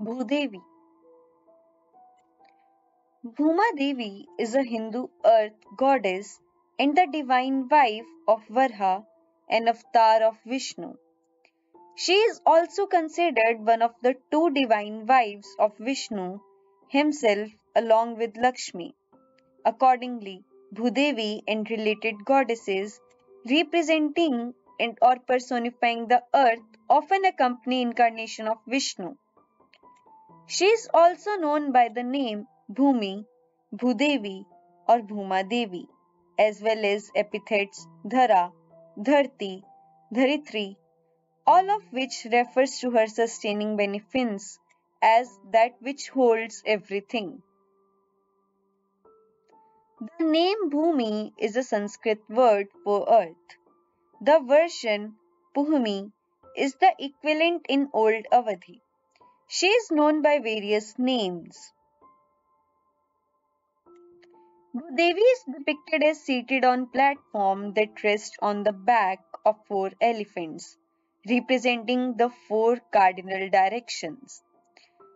Bhudevi Bhuma Devi is a Hindu earth goddess and the divine wife of Varha, an avatar of Vishnu. She is also considered one of the two divine wives of Vishnu himself along with Lakshmi. Accordingly, Bhudevi and related goddesses representing and or personifying the earth often accompany incarnation of Vishnu. She is also known by the name Bhumi, Bhudevi or Bhuma Devi, as well as epithets Dhara, Dharti, Dharitri, all of which refers to her sustaining beneficence as that which holds everything. The name Bhumi is a Sanskrit word for earth. The version Puhmi is the equivalent in Old Awadhi. She is known by various names. Devi is depicted as seated on a platform that rests on the back of four elephants, representing the four cardinal directions.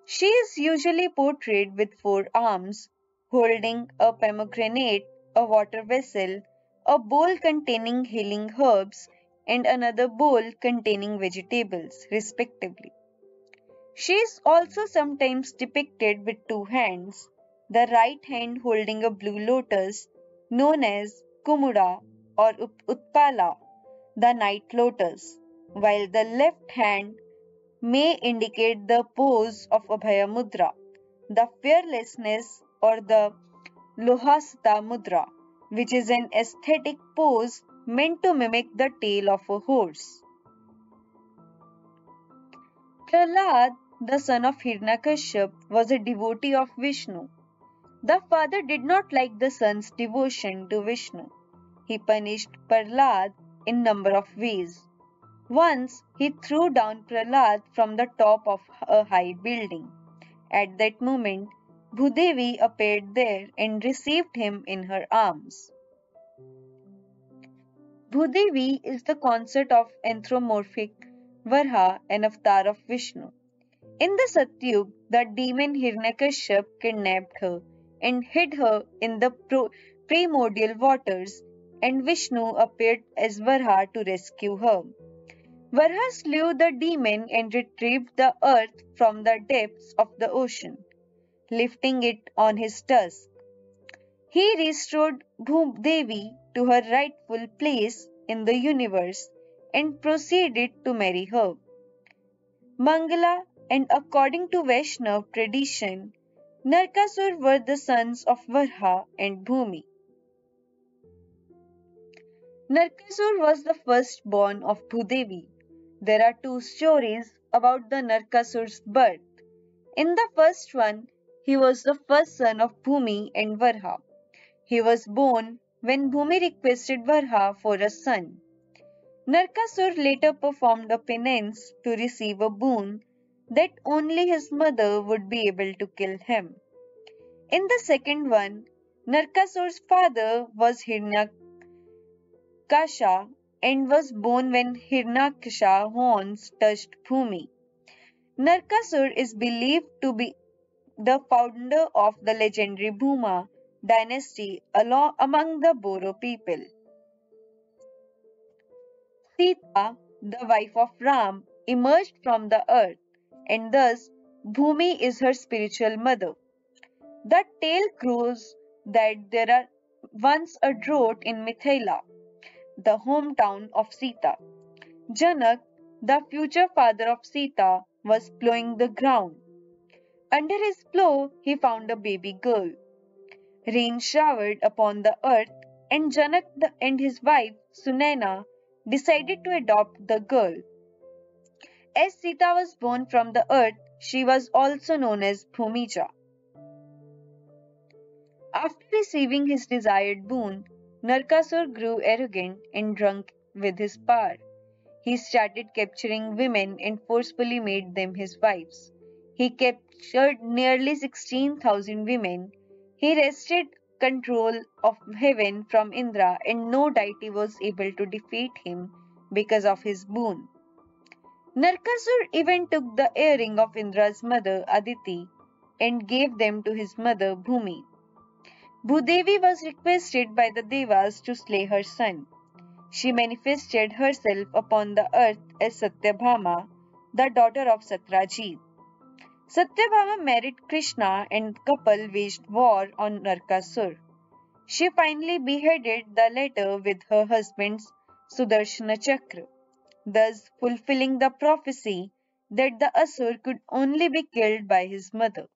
She is usually portrayed with four arms, holding a pomegranate, a water vessel, a bowl containing healing herbs, and another bowl containing vegetables, respectively. She is also sometimes depicted with two hands, the right hand holding a blue lotus known as Kumuda or Utpala, the night lotus, while the left hand may indicate the pose of Abhaya Mudra, the fearlessness or the Lolahasta Mudra, which is an aesthetic pose meant to mimic the tail of a horse. Prahlad, the son of Hiranyakashipu, was a devotee of Vishnu the father did not like the son's devotion to Vishnu. He punished Prahlad in number of ways. Once he threw down Prahlad from the top of a high building. At that moment, Bhudevi appeared there and received him in her arms. Bhudevi is the consort of anthropomorphic Varha, an avatar of Vishnu. In the Satyug, the demon Hiranyakashipu kidnapped her and hid her in the primordial waters, and Vishnu appeared as Varha to rescue her. Varha slew the demon and retrieved the earth from the depths of the ocean, lifting it on his tusk. He restored Devi to her rightful place in the universe and proceeded to marry her. Mangala and according to Vaishnav tradition, Narkasur were the sons of Varha and Bhumi. Narkasur was the firstborn of Bhudevi. There are two stories about the Narkasur's birth. In the first one, he was the first son of Bhumi and Varha. He was born when Bhumi requested Varha for a son. Narkasur later performed a penance to receive a boon that only his mother would be able to kill him. In the second one, Narkasur's father was Hiranyaksha and was born when Hiranyaksha horns touched Bhumi. Narkasur is believed to be the founder of the legendary Bhuma dynasty along among the Boro people. Sita, the wife of Ram, emerged from the earth and thus Bhumi is her spiritual mother. The tale goes that there are once a drought in Mithila, the hometown of Sita. Janak, the future father of Sita, was plowing the ground. Under his plow, he found a baby girl. Rain showered upon the earth, and Janak and his wife Sunaina decided to adopt the girl. As Sita was born from the earth, she was also known as Bhumija. After receiving his desired boon, Narkasur grew arrogant and drunk with his power. He started capturing women and forcefully made them his wives. He captured nearly 16,000 women. He wrested control of heaven from Indra, and no deity was able to defeat him because of his boon. Narkasur even took the earring of Indra's mother Aditi and gave them to his mother Bhumi. Bhudevi was requested by the Devas to slay her son. She manifested herself upon the earth as Satyabhama, the daughter of Satrajit. Satyabhama married Krishna and couple waged war on Narkasur. She finally beheaded the latter with her husband's Sudarshana Chakra, thus fulfilling the prophecy that the Asur could only be killed by his mother.